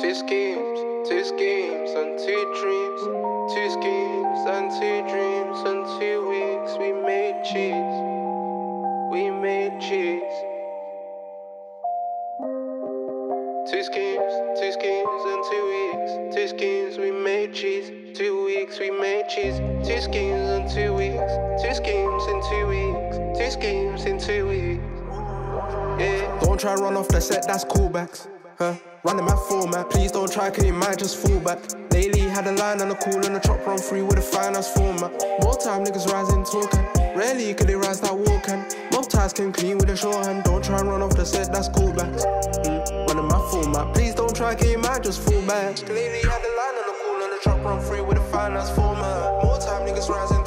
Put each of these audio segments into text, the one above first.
Two schemes, two schemes, and two dreams. Two schemes and two dreams. And two weeks we made cheese. We made cheese. Two schemes, two schemes, and two weeks. Two schemes we made cheese. Two weeks we made cheese. Two schemes and two weeks. Two schemes in two weeks. Two schemes in two weeks. Yeah. Don't try run off the set, that's callbacks. Huh? Running my format, please don't try, cause you might just fall back. Lately had a line on the call and the chop run free with a finance format. More time niggas rising talking. Rarely could they rise that walking. Mob ties came clean with a shorthand. Don't try and run off the set, that's callbacks. Mm. Running my format, please don't try, cause you might just fall back. Lately had a line on the call and the chop run free with a finance format. More time niggas rising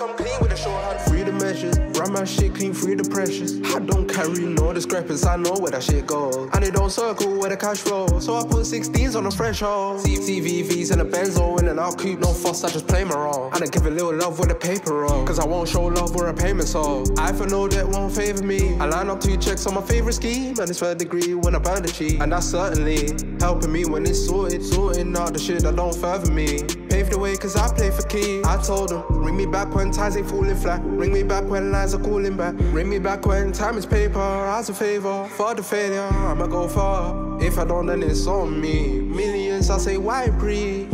come clean with a shorthand. Free the measures, run my shit clean, free the pressures. I don't carry no discrepancy, I know where that shit goes. And it don't circle where the cash flows. So I put 16s on the threshold. CVVs and a benzo in and out coupe, no fuss, I just play my role. And I give a little love with a paper roll. Cause I won't show love where a payment so. I for no debt won't favor me. I line up two checks on my favorite scheme, and it's third degree when I burn the cheat. And that's certainly helping me when it's sorted, sorting out the shit that don't further me. Pave the way cause I play for key. I told them, ring me back when ties ain't falling flat. Ring me back when lines are calling back. Ring me back when time is paper. As a favor for the failure, I'ma go far. If I don't, then it's on me. Millions, I say, why breathe?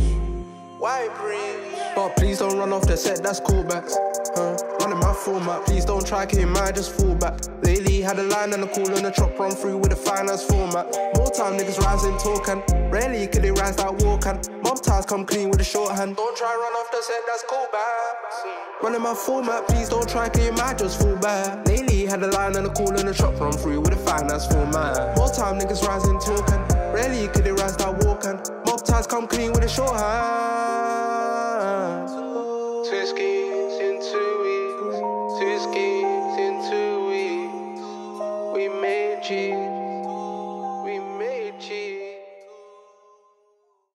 Why breathe? But please don't run off the set, that's callbacks. Huh? Running my format, please don't try, cause you just fall back. Lately had a line and a call and a chop run through with a finance format. More time niggas rising talking. Rarely could they rise that walk and mob ties come clean with a shorthand. Don't try run off the set, that's callbacks. Running my format, please don't try, you might just fall back. Lately had a line and a call and a chop run through with a finance format. More time niggas rising talking. Rarely could they rise that walking. mob ties come clean with a shorthand. Two